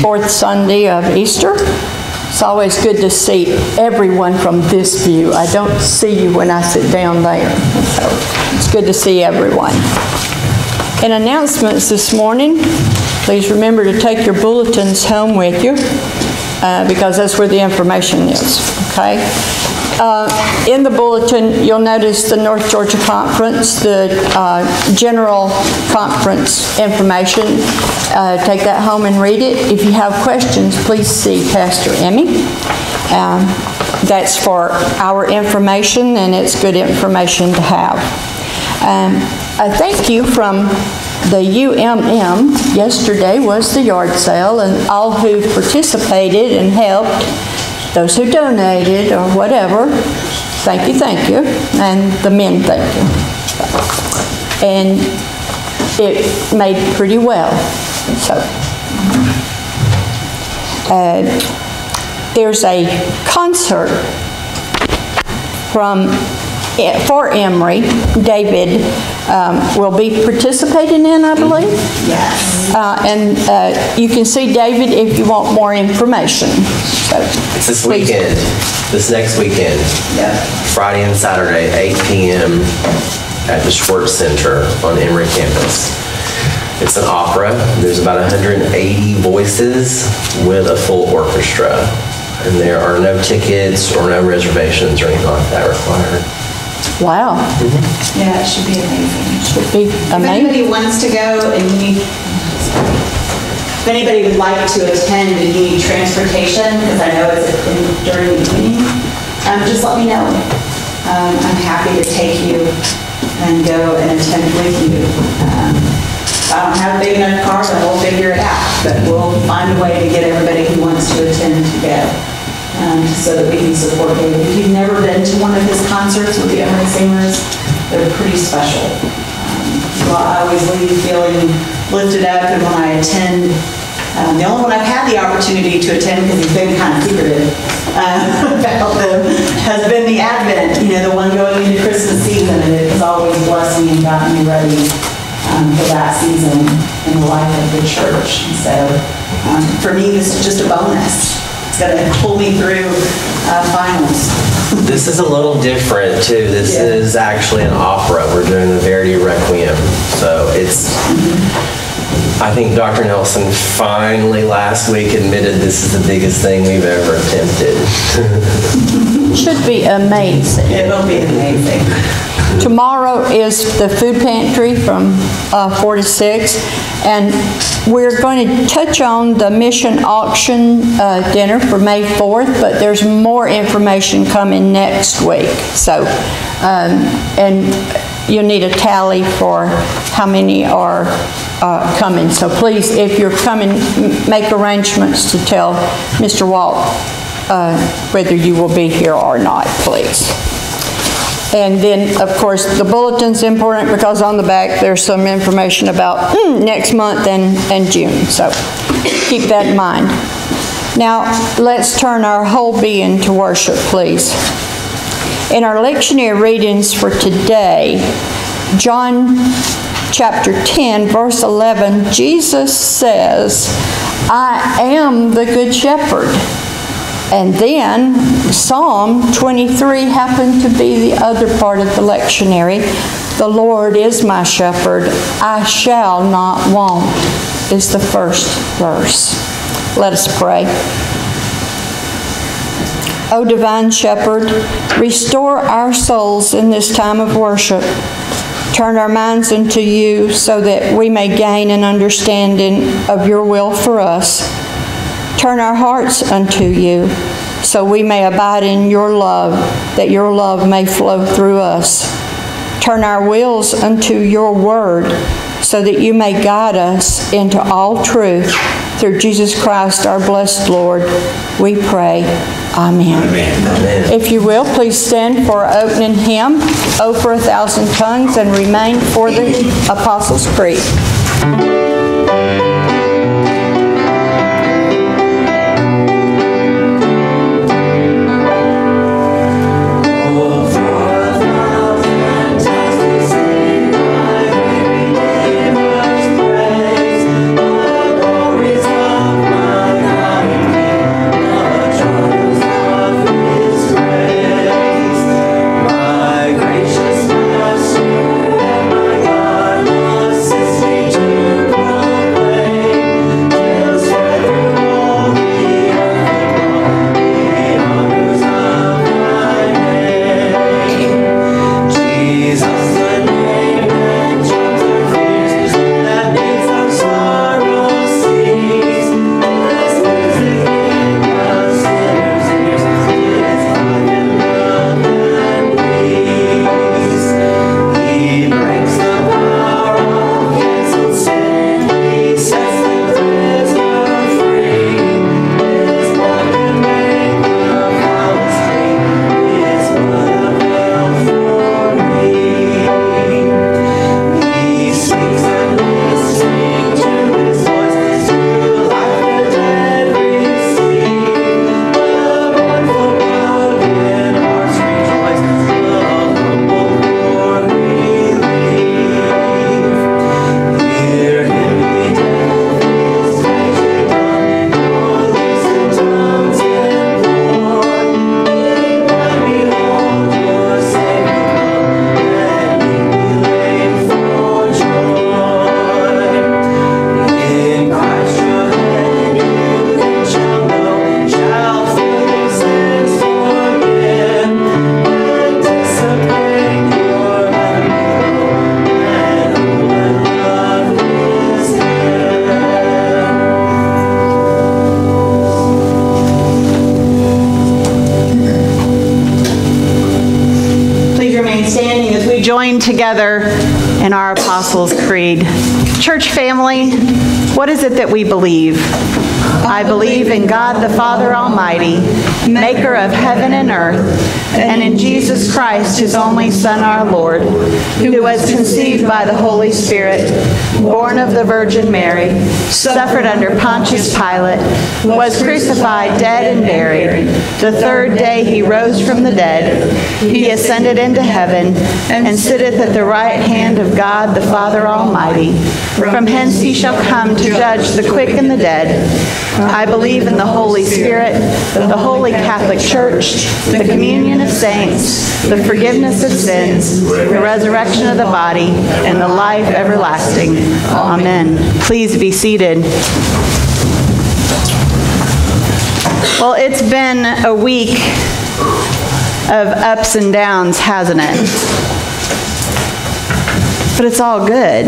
fourth Sunday of Easter. It's always good to see everyone from this view. I don't see you when I sit down there. So it's good to see everyone. In announcements this morning, please remember to take your bulletins home with you uh, because that's where the information is, okay? Uh, In the bulletin, you'll notice the North Georgia Conference, the uh, general conference information. Uh, Take that home and read it. If you have questions, please see Pastor Emmie. Um, That's for our information, and it's good information to have. Um, A thank you from the UMM. Yesterday was the yard sale, and all who participated and helped, those who donated or whatever, thank you, thank you, and the men, thank you. And it made pretty well, so. Uh, There's a concert from, for Emory, David um, will be participating in, I believe? Yes. And uh, you can see David if you want more information. So, It's this weekend, this next weekend. Yeah. Friday and Saturday, 8 PM at the Schwartz Center on Emory campus. It's an opera. There's about 180 voices with a full orchestra. And there are no tickets or no reservations or anything like that required. Wow, mm-hmm. Yeah, it should be amazing. should be If amazing. anybody wants to go and you need, if anybody would like to attend and need transportation, because I know it's in- during the evening, um, just let me know. Um, I'm happy to take you and go and attend with you. Um, If I don't have a big enough car, then we'll figure it out, but we'll find a way to get everybody who wants to attend to go. um, so that we can support David. If you've never been to one of his concerts with the Emory Singers, they're pretty special. Well, I always leave feeling lifted up, and when I attend, um, the only one I've had the opportunity to attend, because he's been kind of secretive uh, about them, has been the Advent, you know, the one going into Christmas season, and it has always blessed me and gotten me ready um, for that season in the life of the church. And so, um, for me, this is just a bonus. It's going to pull me through uh, finals. This is a little different too. This Yeah. is actually an opera. We're doing the Verdi Requiem. So it's, I think Dr. Nelson finally last week admitted this is the biggest thing we've ever attempted. Should be amazing. It will be amazing. Tomorrow is the food pantry from uh, 4 to 6, and we're going to touch on the mission auction uh, dinner for May 4th, but there's more information coming next week. So, um, and you'll need a tally for how many are uh, coming. So please, if you're coming, make arrangements to tell Mr. Walt uh, whether you will be here or not, please. And then, of course, the bulletin's important because on the back, there's some information about hmm, next month and, and June, so keep that in mind. Now, let's turn our whole being to worship, please. In our lectionary readings for today, John chapter 10, verse 11, Jesus says, I am the good shepherd. And then Psalm 23 happened to be the other part of the lectionary. The Lord is my shepherd, I shall not want, is the first verse. Let us pray. O divine shepherd, restore our souls in this time of worship. Turn our minds unto you so that we may gain an understanding of your will for us. Turn our hearts unto you, so we may abide in your love, that your love may flow through us. Turn our wills unto your word, so that you may guide us into all truth. Through Jesus Christ, our blessed Lord, we pray. Amen. Amen. If you will, please stand for opening hymn, O for a Thousand Tongues, and remain for the Apostles' Creed. Apostles' Creed. Church family, what is it that we believe? I believe in God the Father Almighty, maker of heaven and earth, and in Jesus Christ, his only Son, our Lord, who was conceived by the Holy Spirit, born of the Virgin Mary, suffered under Pontius Pilate, was crucified, dead, and buried. The third day he rose from the dead. He ascended into heaven and sitteth at the right hand of God the Father Almighty. From hence he shall come to judge the quick and the dead. I believe in the Holy Spirit, the holy Catholic Church, the communion of saints, the forgiveness of sins, the resurrection of the body, and the life everlasting. Amen. Please be seated. Well, it's been a week of ups and downs, hasn't it? But it's all good.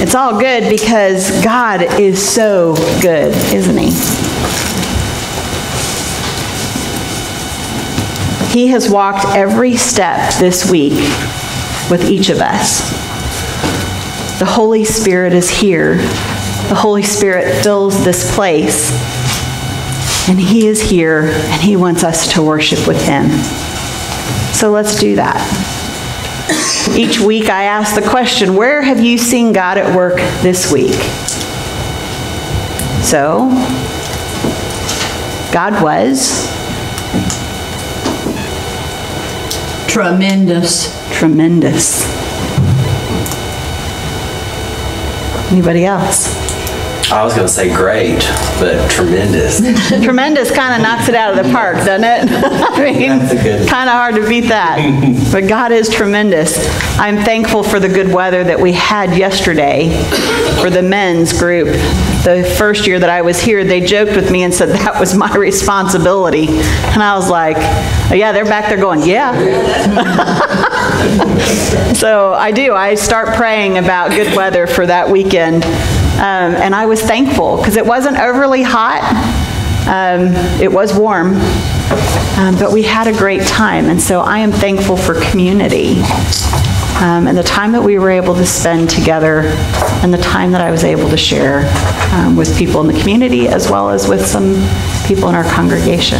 It's all good because God is so good, isn't He? He has walked every step this week with each of us. The Holy Spirit is here. The Holy Spirit fills this place. And He is here and He wants us to worship with Him. So let's do that. Each week I ask the question, where have you seen God at work this week? So, God was Tremendous. tremendous. Anybody else? I was gonna say great, but tremendous. Tremendous kind of knocks it out of the park, doesn't it? I mean, That's a good- kind of hard to beat that. But God is tremendous. I'm thankful for the good weather that we had yesterday for the men's group. The first year that I was here, they joked with me and said that was my responsibility. And I was like, "Oh, yeah, they're back there going, yeah. So I do. I start praying about good weather for that weekend. Um, and I was thankful because it wasn't overly hot. Um, it was warm. Um, but we had a great time. And so I am thankful for community um, and the time that we were able to spend together and the time that I was able to share um, with people in the community as well as with some people in our congregation.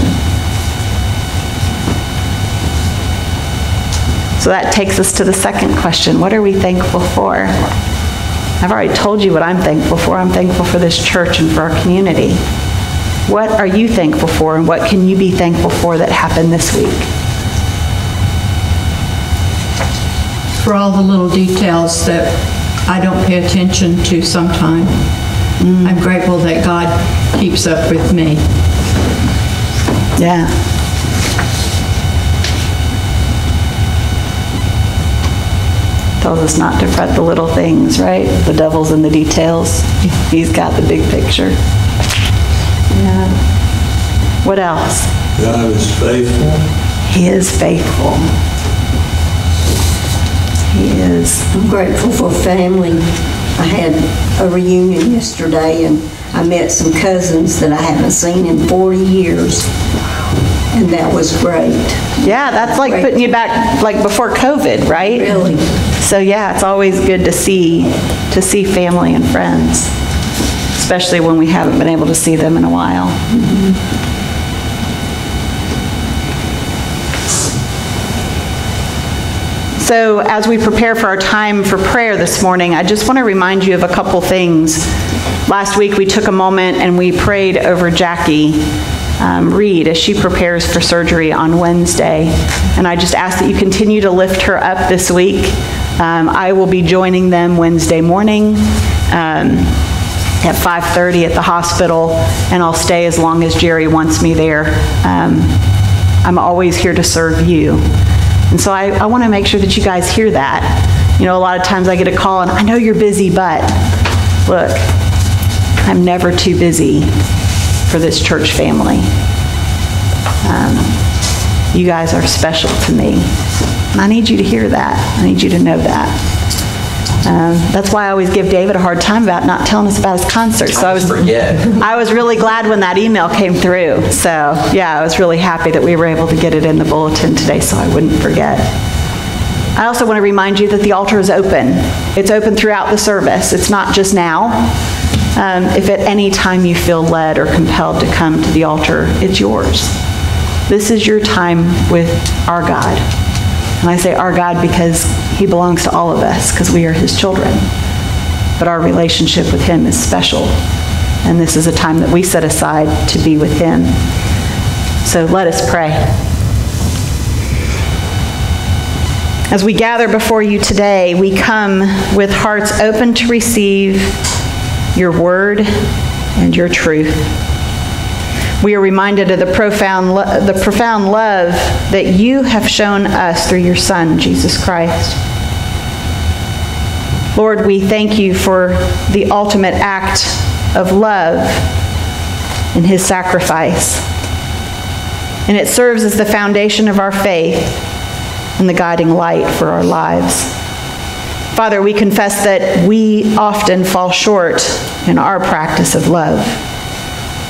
So that takes us to the second question. What are we thankful for? I've already told you what I'm thankful for. I'm thankful for this church and for our community. What are you thankful for and what can you be thankful for that happened this week? For all the little details that I don't pay attention to sometime. Mm. I'm grateful that God keeps up with me. Yeah. Tells us not to fret the little things, right? The devil's in the details. He's got the big picture. Yeah. What else? God is faithful. He is faithful. He is. I'm grateful for family. I had a reunion yesterday and I met some cousins that I haven't seen in 40 years. And that was great. Yeah, that's like putting you back, like before COVID, right? Really. So yeah, it's always good to see, to see family and friends, especially when we haven't been able to see them in a while. Mm-hmm. So as we prepare for our time for prayer this morning, I just want to remind you of a couple things. Last week, we took a moment and we prayed over Jackie um, Reed as she prepares for surgery on Wednesday. And I just ask that you continue to lift her up this week. Um, I will be joining them Wednesday morning um, at 5:30 at the hospital, and I'll stay as long as Jerry wants me there. Um, I'm always here to serve you. And so I, I want to make sure that you guys hear that. You know, a lot of times I get a call and I know you're busy, but look, I'm never too busy for this church family. Um, you guys are special to me. I need you to hear that. I need you to know that. Um, that's why I always give David a hard time about not telling us about his concert. So I was Forget. I was really glad when that email came through. So, yeah, I was really happy that we were able to get it in the bulletin today so I wouldn't forget. I also want to remind you that the altar is open. It's open throughout the service. It's not just now. Um, If at any time you feel led or compelled to come to the altar, it's yours. This is your time with our God. And I say our God because he belongs to all of us, because we are his children. But our relationship with him is special. And this is a time that we set aside to be with him. So let us pray. As we gather before you today, we come with hearts open to receive your word and your truth. We are reminded of the profound, lo- the profound love that you have shown us through your Son, Jesus Christ. Lord, we thank you for the ultimate act of love in his sacrifice. And it serves as the foundation of our faith and the guiding light for our lives. Father, we confess that we often fall short in our practice of love.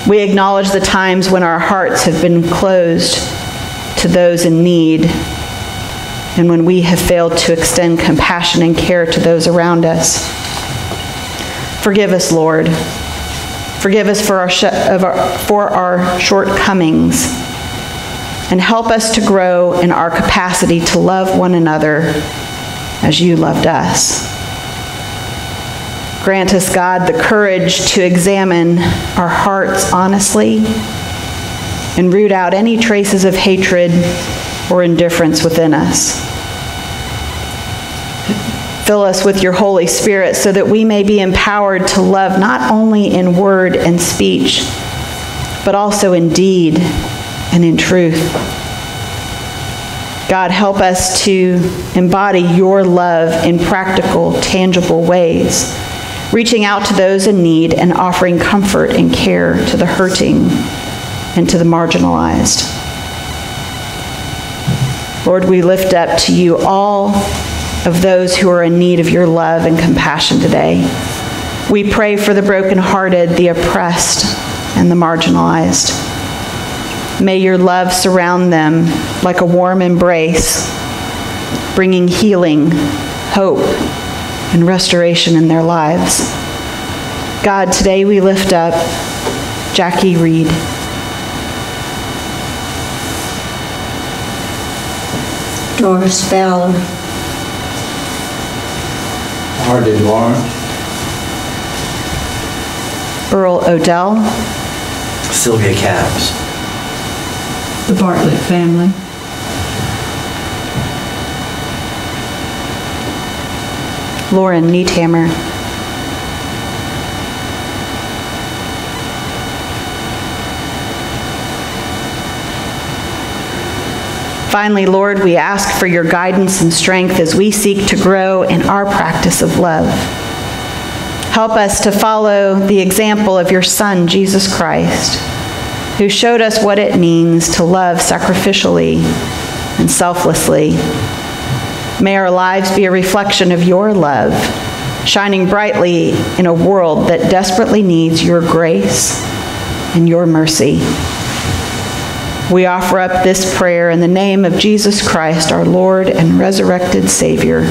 We acknowledge the times when our hearts have been closed to those in need and when we have failed to extend compassion and care to those around us. Forgive us, Lord. Forgive us for our, sh- our, for our shortcomings and help us to grow in our capacity to love one another as you loved us. Grant us, God, the courage to examine our hearts honestly and root out any traces of hatred or indifference within us. Fill us with your Holy Spirit so that we may be empowered to love not only in word and speech, but also in deed and in truth. God, help us to embody your love in practical, tangible ways, reaching out to those in need and offering comfort and care to the hurting and to the marginalized. Lord, we lift up to you all of those who are in need of your love and compassion today. We pray for the brokenhearted, the oppressed, and the marginalized. May your love surround them like a warm embrace, bringing healing, hope, and restoration in their lives. God, today we lift up Jackie Reed. Doris Fowler, Artie Lawrence, Earl Odell, Sylvia Capps. The Bartlett family. Lauren Needhammer, Finally, Lord, we ask for your guidance and strength as we seek to grow in our practice of love. Help us to follow the example of your Son, Jesus Christ, who showed us what it means to love sacrificially and selflessly. May our lives be a reflection of your love, shining brightly in a world that desperately needs your grace and your mercy. We offer up this prayer in the name of Jesus Christ, our Lord and resurrected Savior,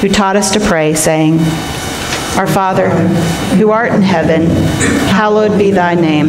who taught us to pray, saying, Our Father, who art in heaven, hallowed be thy name.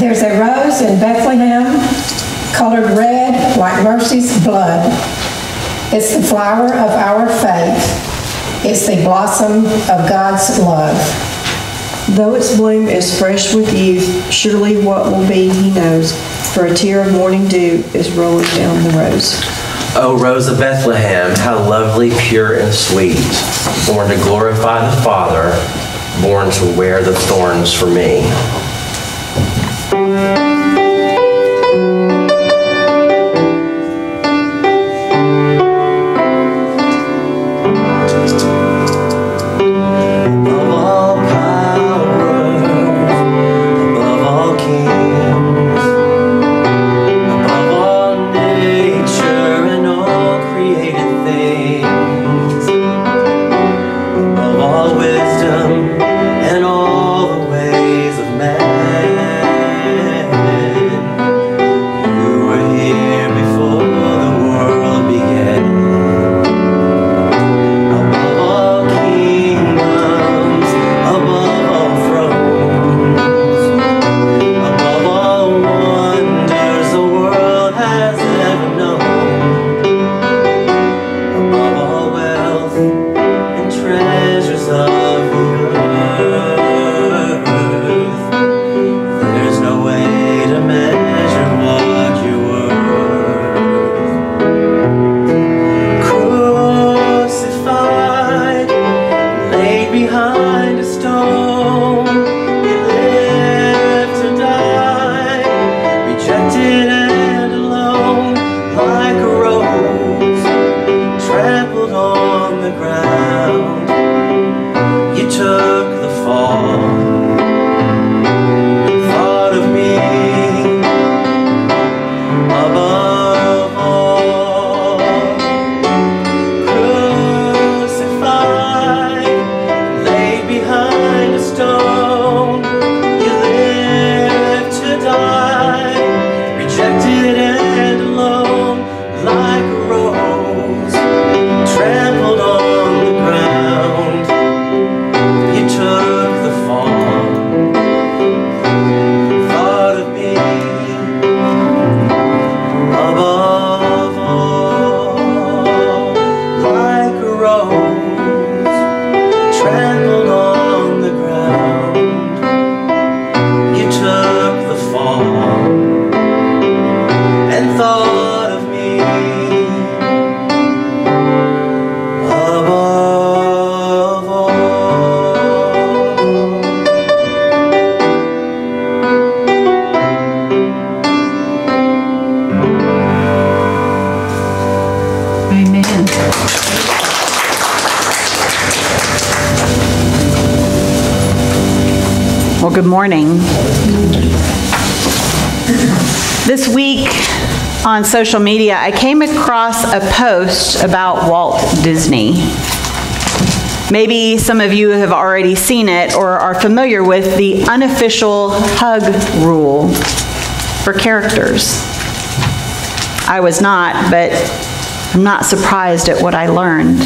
There's a rose in Bethlehem colored red like mercy's blood. It's the flower of our faith. It's the blossom of God's love. Though its bloom is fresh with youth, surely what will be he knows, for a tear of morning dew is rolling down the rose. O Rose of Bethlehem, how lovely, pure, and sweet, born to glorify the Father, born to wear the thorns for me. Well, good morning. This week on social media, I came across a post about Walt Disney. Maybe some of you have already seen it or are familiar with the unofficial hug rule for characters. I was not, but I'm not surprised at what I learned.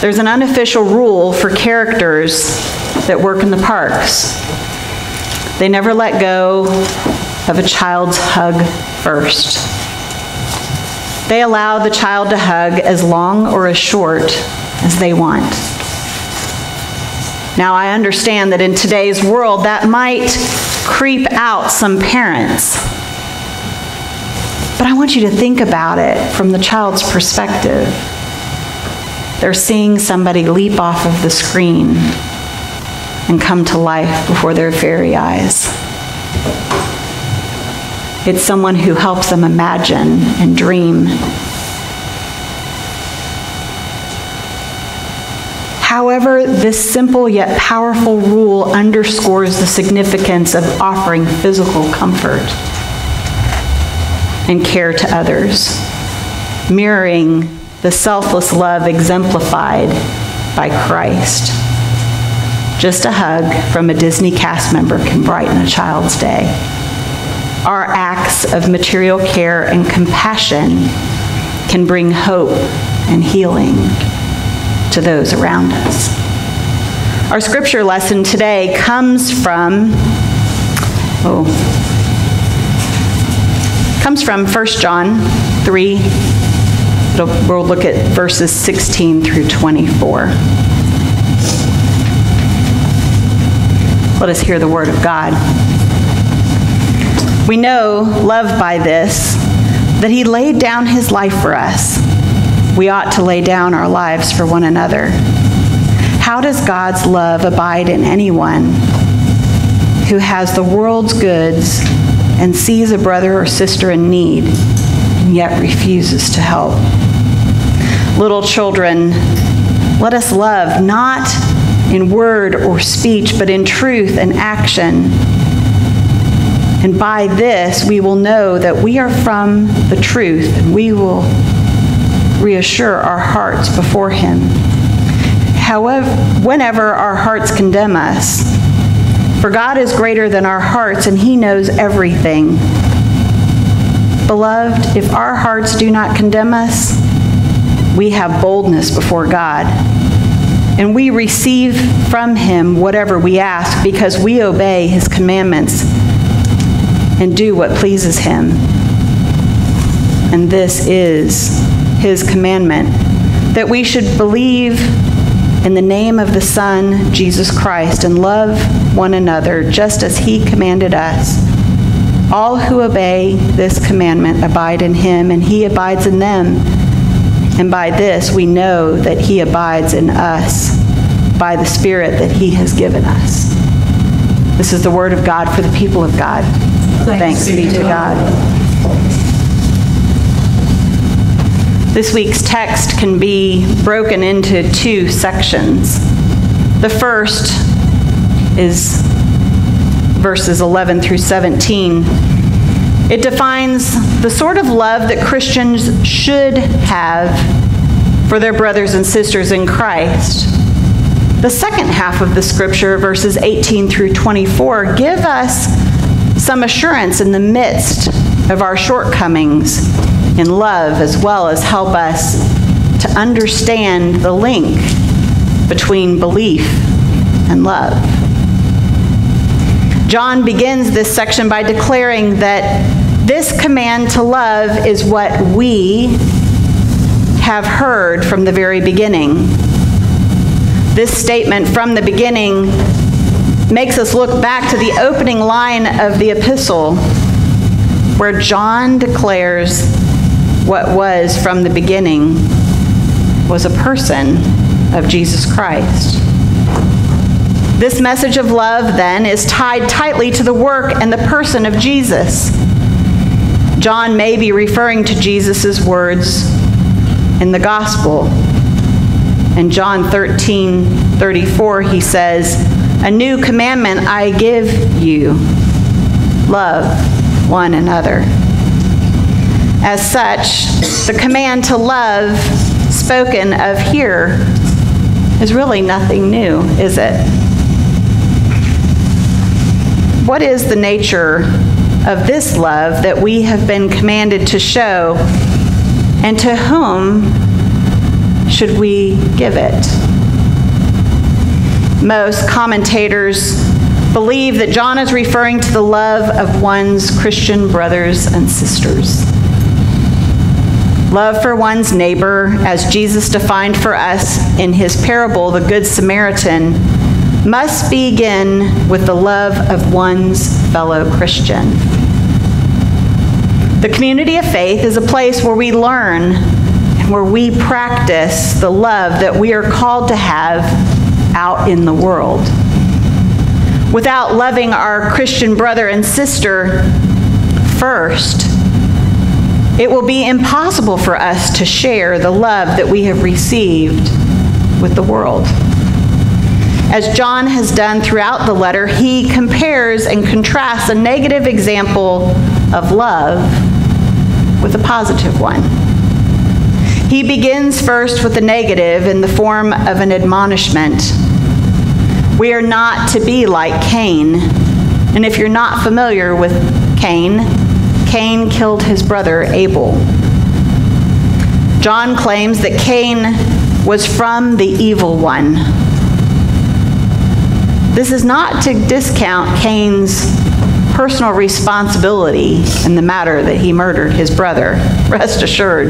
There's an unofficial rule for characters that work in the parks. They never let go of a child's hug first. They allow the child to hug as long or as short as they want. Now, I understand that in today's world that might creep out some parents. But I want you to think about it from the child's perspective. They're seeing somebody leap off of the screen and come to life before their very eyes. It's someone who helps them imagine and dream. However, this simple yet powerful rule underscores the significance of offering physical comfort and care to others, mirroring the selfless love exemplified by Christ. Just a hug from a Disney cast member can brighten a child's day. Our acts of material care and compassion can bring hope and healing to those around us. Our scripture lesson today comes from oh comes from 1 John 3 we'll look at verses 16 through 24. Let us hear the word of God. We know, love by this, that he laid down his life for us. We ought to lay down our lives for one another. How does God's love abide in anyone who has the world's goods and sees a brother or sister in need and yet refuses to help? Little children, let us love not in word or speech, but in truth and action. And by this we will know that we are from the truth, and we will reassure our hearts before Him. However, whenever our hearts condemn us, for God is greater than our hearts, and He knows everything. Beloved, if our hearts do not condemn us, we have boldness before God and we receive from him whatever we ask because we obey his commandments and do what pleases him. And this is his commandment that we should believe in the name of the Son, Jesus Christ, and love one another just as he commanded us. All who obey this commandment abide in him, and he abides in them. And by this we know that he abides in us by the Spirit that he has given us. This is the word of God for the people of God. Thanks, Thanks be to God. This week's text can be broken into two sections. The first is verses 11 through 17 it defines the sort of love that Christians should have for their brothers and sisters in Christ. The second half of the scripture, verses 18 through 24, give us some assurance in the midst of our shortcomings in love, as well as help us to understand the link between belief and love. John begins this section by declaring that this command to love is what we have heard from the very beginning. This statement from the beginning makes us look back to the opening line of the epistle where John declares what was from the beginning was a person of Jesus Christ. This message of love, then, is tied tightly to the work and the person of Jesus. John may be referring to Jesus' words in the gospel. In John 13, 34, he says, A new commandment I give you love one another. As such, the command to love spoken of here is really nothing new, is it? What is the nature of this love that we have been commanded to show, and to whom should we give it? Most commentators believe that John is referring to the love of one's Christian brothers and sisters. Love for one's neighbor, as Jesus defined for us in his parable, the Good Samaritan, must begin with the love of one's fellow Christian. The community of faith is a place where we learn and where we practice the love that we are called to have out in the world. Without loving our Christian brother and sister first, it will be impossible for us to share the love that we have received with the world. As John has done throughout the letter, he compares and contrasts a negative example of love with a positive one. He begins first with the negative in the form of an admonishment. We are not to be like Cain. And if you're not familiar with Cain, Cain killed his brother Abel. John claims that Cain was from the evil one. This is not to discount Cain's personal responsibility in the matter that he murdered his brother, rest assured.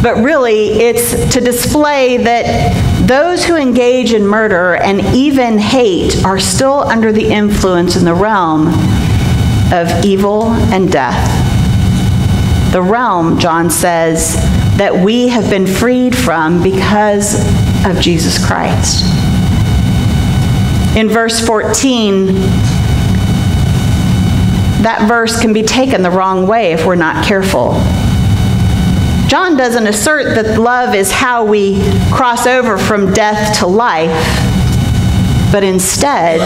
But really, it's to display that those who engage in murder and even hate are still under the influence in the realm of evil and death. The realm, John says, that we have been freed from because of Jesus Christ. In verse 14, that verse can be taken the wrong way if we're not careful. John doesn't assert that love is how we cross over from death to life, but instead,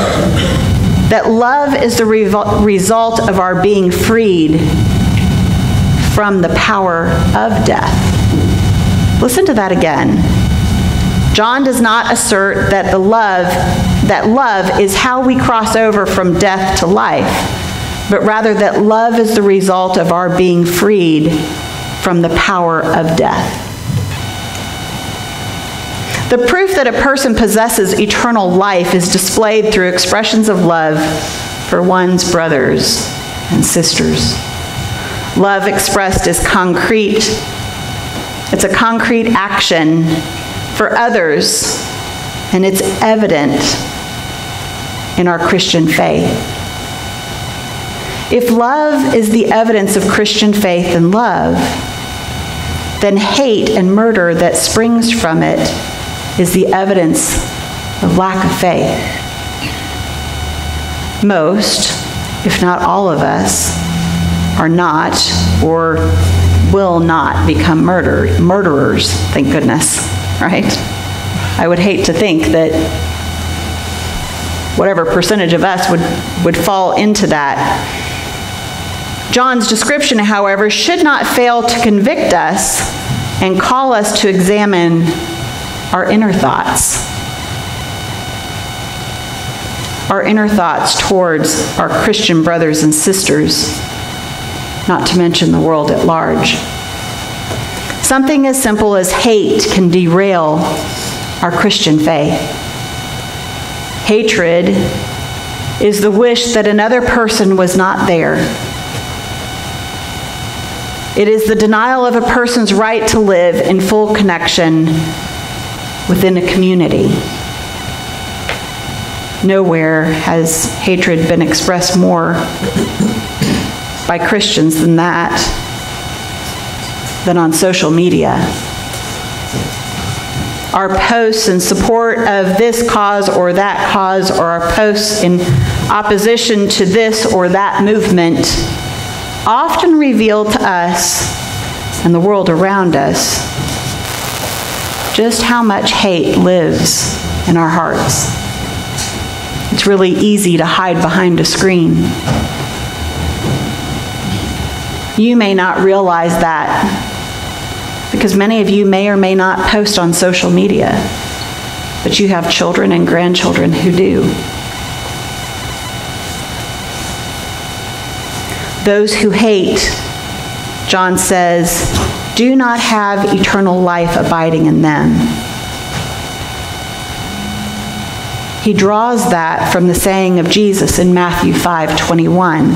that love is the result of our being freed from the power of death. Listen to that again. John does not assert that the love that love is how we cross over from death to life, but rather that love is the result of our being freed from the power of death. The proof that a person possesses eternal life is displayed through expressions of love for one's brothers and sisters. Love expressed is concrete. It's a concrete action for others, and it's evident in our Christian faith. If love is the evidence of Christian faith and love, then hate and murder that springs from it is the evidence of lack of faith. Most, if not all of us, are not or will not become murder, murderers, thank goodness, right? I would hate to think that whatever percentage of us would, would fall into that. John's description, however, should not fail to convict us and call us to examine our inner thoughts. Our inner thoughts towards our Christian brothers and sisters, not to mention the world at large. Something as simple as hate can derail our Christian faith. Hatred is the wish that another person was not there. It is the denial of a person's right to live in full connection within a community. Nowhere has hatred been expressed more by Christians than that, than on social media. Our posts in support of this cause or that cause, or our posts in opposition to this or that movement, often reveal to us and the world around us just how much hate lives in our hearts. It's really easy to hide behind a screen. You may not realize that because many of you may or may not post on social media, but you have children and grandchildren who do. Those who hate, John says, do not have eternal life abiding in them. He draws that from the saying of Jesus in Matthew 5:21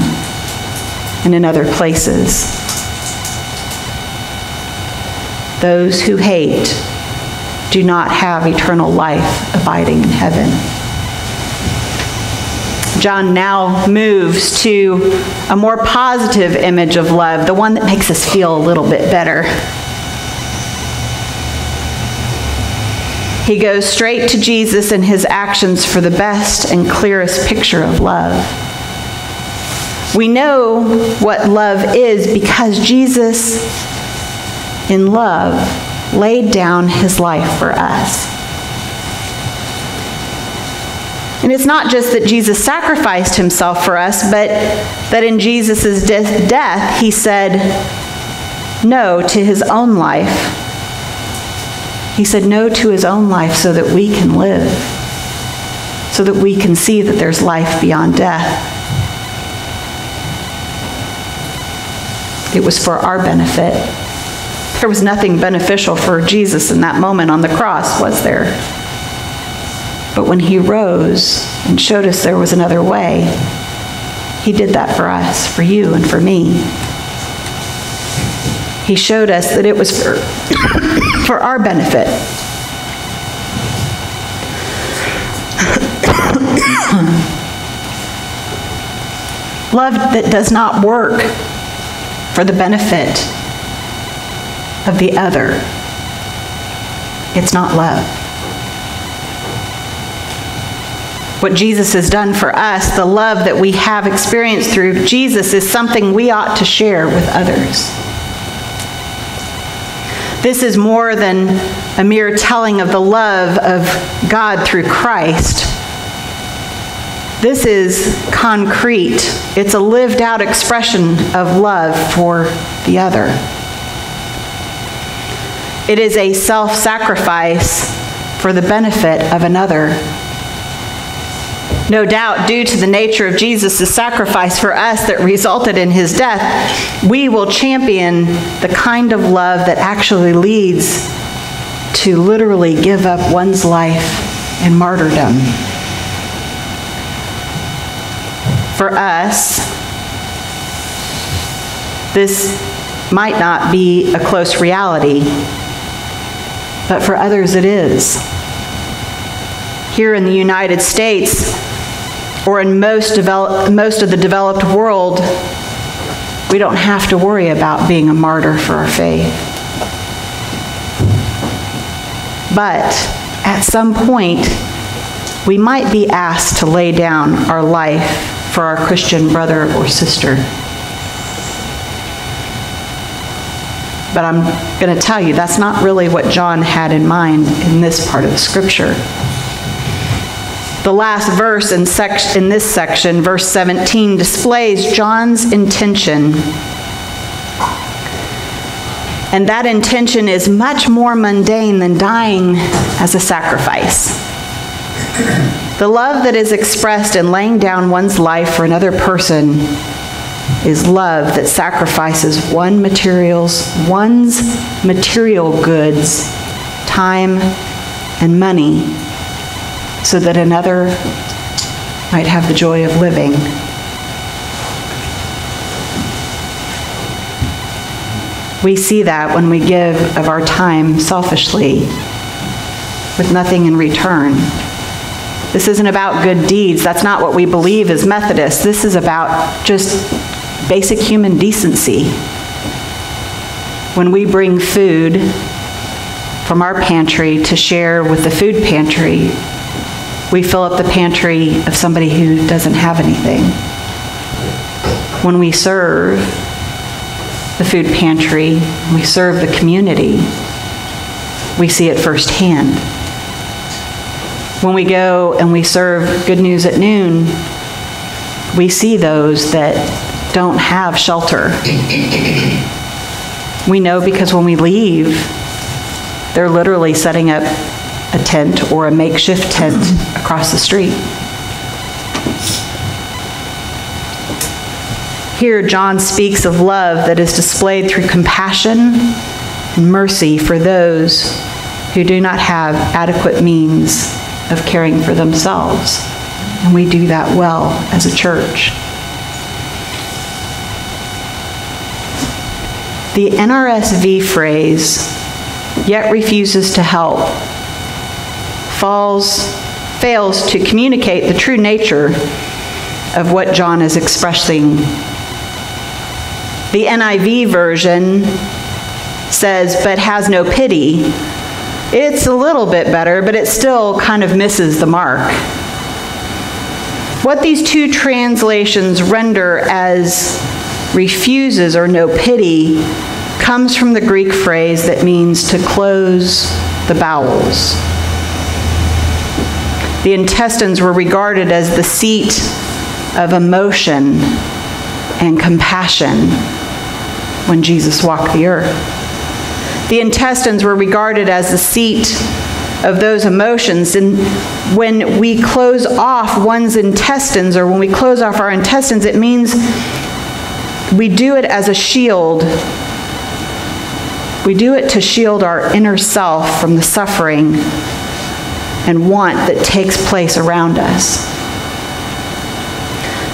and in other places. Those who hate do not have eternal life abiding in heaven. John now moves to a more positive image of love, the one that makes us feel a little bit better. He goes straight to Jesus and his actions for the best and clearest picture of love. We know what love is because Jesus, in love, laid down his life for us. And it's not just that Jesus sacrificed himself for us, but that in Jesus' de- death, he said no to his own life he said no to his own life so that we can live, so that we can see that there's life beyond death. It was for our benefit. There was nothing beneficial for Jesus in that moment on the cross, was there? But when he rose and showed us there was another way, he did that for us, for you, and for me. He showed us that it was for, for our benefit. Love that does not work for the benefit of the other. It's not love. What Jesus has done for us, the love that we have experienced through Jesus, is something we ought to share with others. This is more than a mere telling of the love of God through Christ. This is concrete. It's a lived out expression of love for the other. It is a self sacrifice for the benefit of another. No doubt, due to the nature of Jesus' sacrifice for us that resulted in his death, we will champion the kind of love that actually leads to literally give up one's life in martyrdom. For us, this might not be a close reality, but for others it is. Here in the United States, or in most, develop, most of the developed world, we don't have to worry about being a martyr for our faith. But at some point, we might be asked to lay down our life for our Christian brother or sister. But I'm going to tell you, that's not really what John had in mind in this part of the scripture. The last verse in, sec- in this section, verse 17, displays John's intention. And that intention is much more mundane than dying as a sacrifice. The love that is expressed in laying down one's life for another person is love that sacrifices one materials, one's material goods, time, and money so that another might have the joy of living. We see that when we give of our time selfishly with nothing in return. This isn't about good deeds. That's not what we believe as Methodists. This is about just basic human decency. When we bring food from our pantry to share with the food pantry, we fill up the pantry of somebody who doesn't have anything. When we serve the food pantry, we serve the community. we see it firsthand. When we go and we serve Good News at noon, we see those that don't have shelter. We know because when we leave, they're literally setting up a tent or a makeshift tent across the street. Here, John speaks of love that is displayed through compassion and mercy for those who do not have adequate means of caring for themselves. And we do that well as a church. The NRSV phrase, yet refuses to help, falls, fails to communicate the true nature of what John is expressing. The NIV version says, but has no pity. It's a little bit better, but it still kind of misses the mark. What these two translations render as refuses or no pity comes from the Greek phrase that means to close the bowels. The intestines were regarded as the seat of emotion and compassion when Jesus walked the earth. The intestines were regarded as the seat of those emotions. And when we close off one's intestines, or when we close off our intestines, it means we do it as a shield. We do it to shield our inner self from the suffering and want that takes place around us.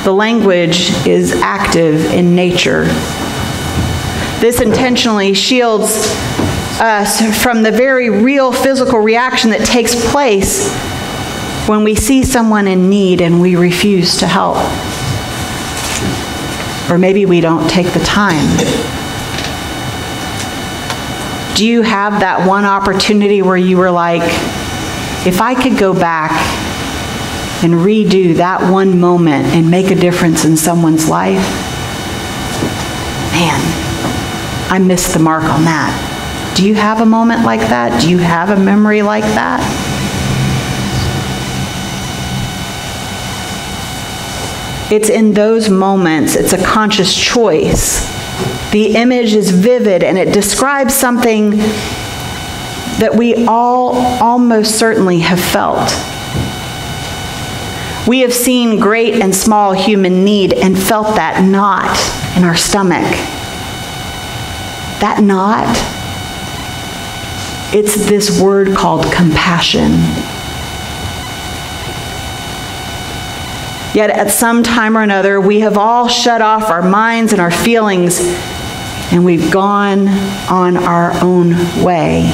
The language is active in nature. This intentionally shields us from the very real physical reaction that takes place when we see someone in need and we refuse to help. Or maybe we don't take the time. Do you have that one opportunity where you were like, if I could go back and redo that one moment and make a difference in someone's life, man, I missed the mark on that. Do you have a moment like that? Do you have a memory like that? It's in those moments, it's a conscious choice. The image is vivid and it describes something that we all almost certainly have felt. We have seen great and small human need and felt that knot in our stomach. That knot it's this word called compassion. Yet at some time or another, we have all shut off our minds and our feelings, and we've gone on our own way.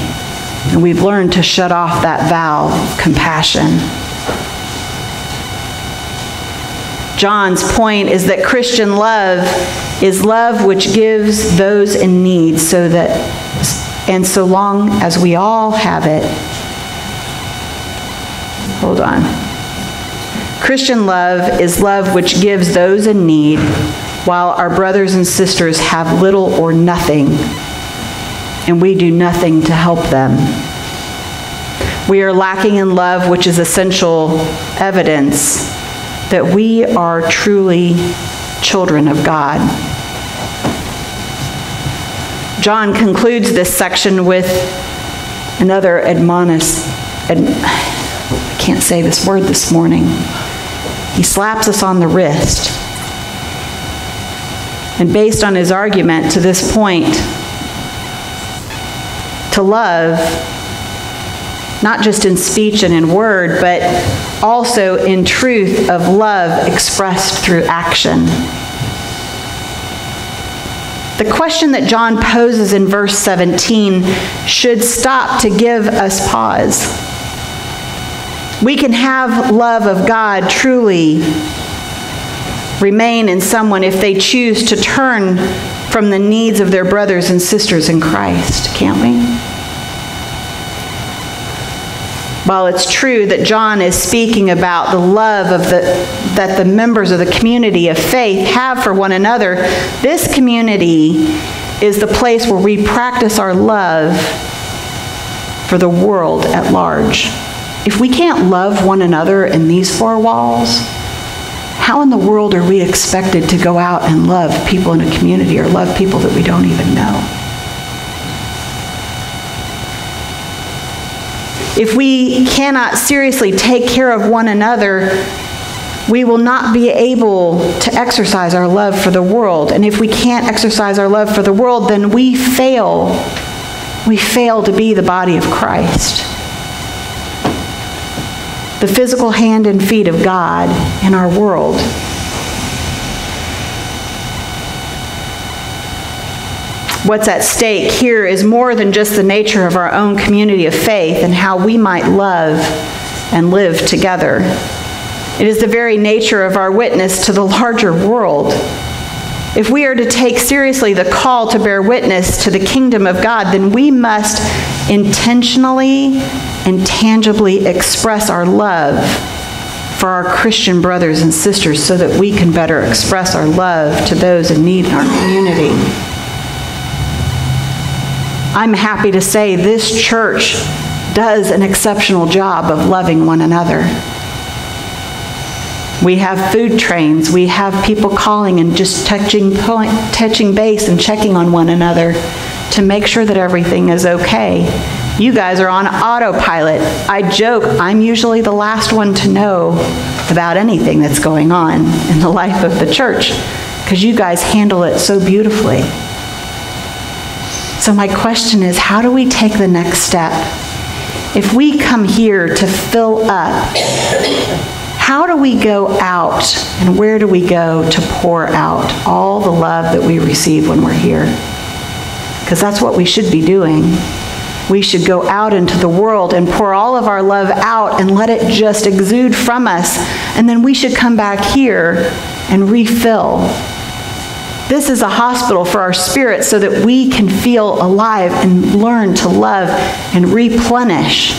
And we've learned to shut off that valve compassion. John's point is that Christian love is love which gives those in need so that and so long as we all have it, hold on. Christian love is love which gives those in need, while our brothers and sisters have little or nothing, and we do nothing to help them. We are lacking in love, which is essential evidence that we are truly children of God. John concludes this section with another admonish. Ad, I can't say this word this morning. He slaps us on the wrist. And based on his argument to this point, to love, not just in speech and in word, but also in truth of love expressed through action. The question that John poses in verse 17 should stop to give us pause. We can have love of God truly remain in someone if they choose to turn from the needs of their brothers and sisters in Christ, can't we? While it's true that John is speaking about the love of the, that the members of the community of faith have for one another, this community is the place where we practice our love for the world at large. If we can't love one another in these four walls, how in the world are we expected to go out and love people in a community or love people that we don't even know? If we cannot seriously take care of one another, we will not be able to exercise our love for the world. And if we can't exercise our love for the world, then we fail. We fail to be the body of Christ. The physical hand and feet of God in our world. What's at stake here is more than just the nature of our own community of faith and how we might love and live together. It is the very nature of our witness to the larger world. If we are to take seriously the call to bear witness to the kingdom of God, then we must intentionally and tangibly express our love for our Christian brothers and sisters so that we can better express our love to those in need in our community. I'm happy to say this church does an exceptional job of loving one another. We have food trains. We have people calling and just touching, point, touching base and checking on one another to make sure that everything is okay. You guys are on autopilot. I joke, I'm usually the last one to know about anything that's going on in the life of the church because you guys handle it so beautifully. So, my question is how do we take the next step? If we come here to fill up, how do we go out and where do we go to pour out all the love that we receive when we're here? Because that's what we should be doing. We should go out into the world and pour all of our love out and let it just exude from us. And then we should come back here and refill. This is a hospital for our spirit so that we can feel alive and learn to love and replenish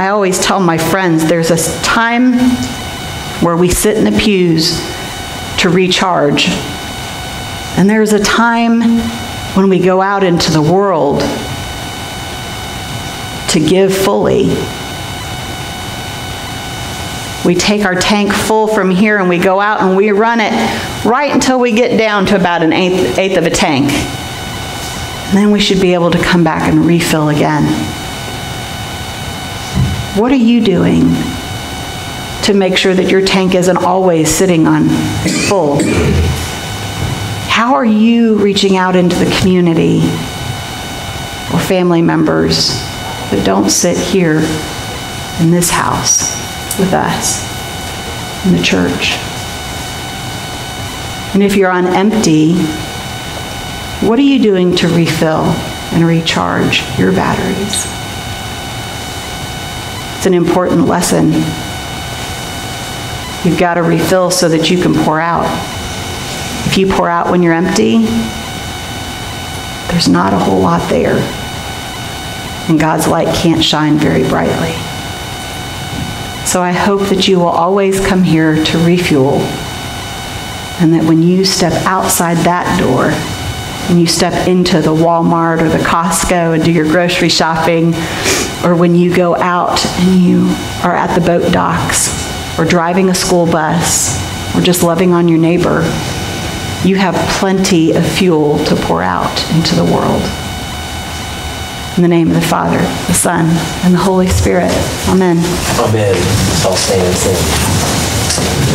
I always tell my friends there's a time where we sit in the pews to recharge. And there's a time when we go out into the world to give fully. We take our tank full from here and we go out and we run it right until we get down to about an eighth, eighth of a tank. And then we should be able to come back and refill again. What are you doing to make sure that your tank isn't always sitting on full? How are you reaching out into the community or family members that don't sit here in this house with us in the church? And if you're on empty, what are you doing to refill and recharge your batteries? It's an important lesson. You've got to refill so that you can pour out. If you pour out when you're empty, there's not a whole lot there. And God's light can't shine very brightly. So I hope that you will always come here to refuel. And that when you step outside that door, and you step into the Walmart or the Costco and do your grocery shopping, or when you go out and you are at the boat docks or driving a school bus or just loving on your neighbor, you have plenty of fuel to pour out into the world. In the name of the Father, the Son, and the Holy Spirit. Amen. Amen. I'll stand and sing.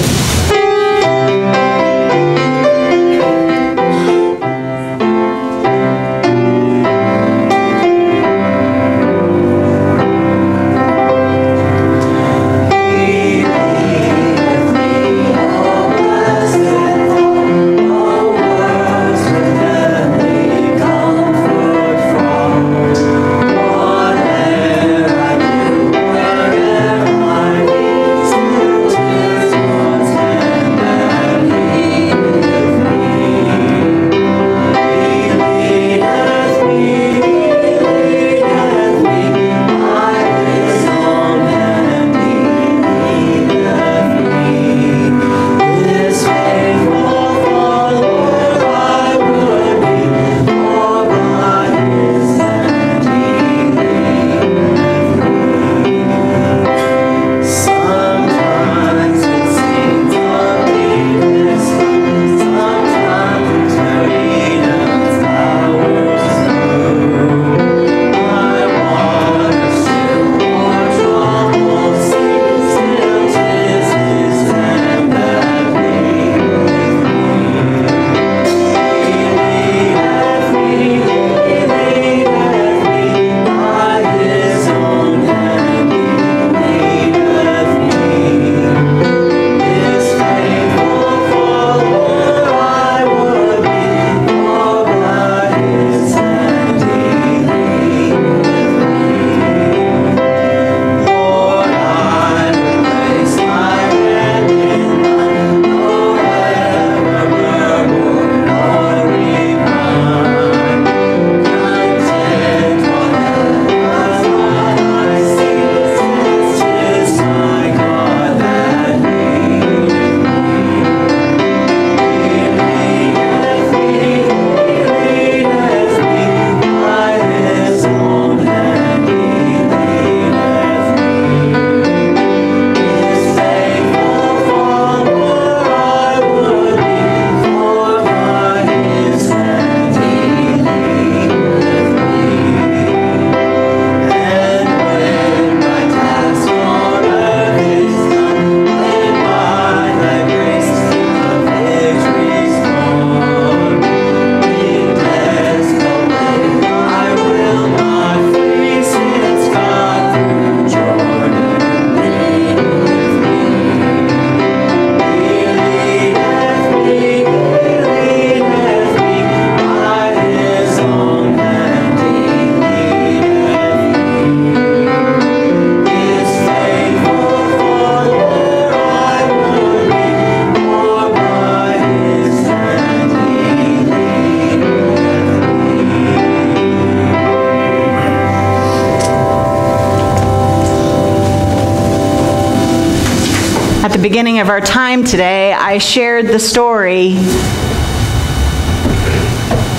Beginning of our time today, I shared the story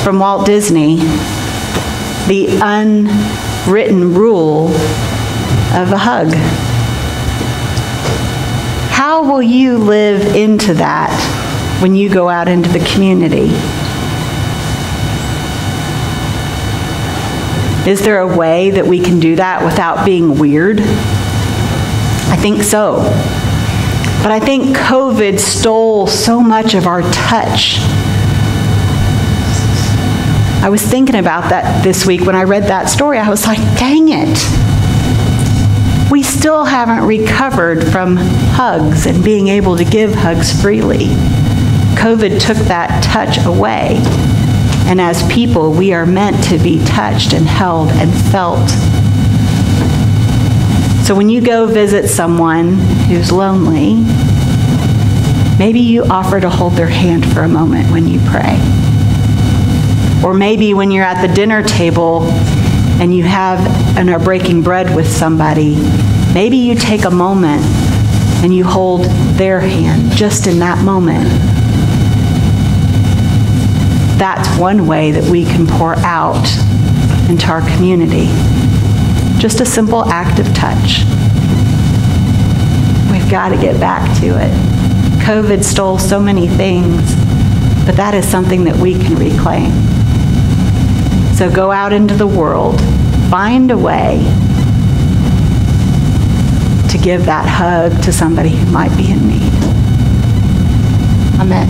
from Walt Disney, the unwritten rule of a hug. How will you live into that when you go out into the community? Is there a way that we can do that without being weird? I think so. But I think COVID stole so much of our touch. I was thinking about that this week when I read that story. I was like, dang it. We still haven't recovered from hugs and being able to give hugs freely. COVID took that touch away. And as people, we are meant to be touched and held and felt. So when you go visit someone who's lonely, maybe you offer to hold their hand for a moment when you pray. Or maybe when you're at the dinner table and you have and are breaking bread with somebody, maybe you take a moment and you hold their hand just in that moment that's one way that we can pour out into our community. Just a simple act of touch. Got to get back to it. COVID stole so many things, but that is something that we can reclaim. So go out into the world, find a way to give that hug to somebody who might be in need. Amen.